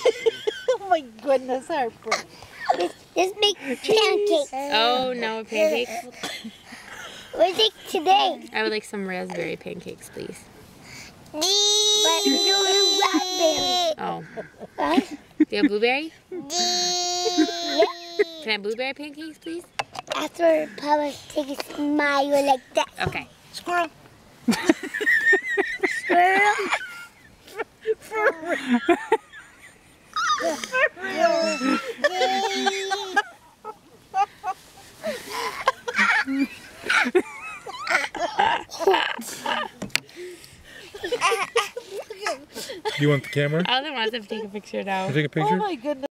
oh my goodness, Harper. Let's, let's make pancakes. Oh, no pancakes. What's it today? I would like some raspberry pancakes, please. But we don't have raspberry. Oh. Huh? Do you have blueberry? Yeah. Can I have blueberry pancakes, please? After Papa take a smile like that. Okay. Squirrel. Squirrel. Do you want the camera? I only want to take a picture now. Take a picture? Oh my goodness.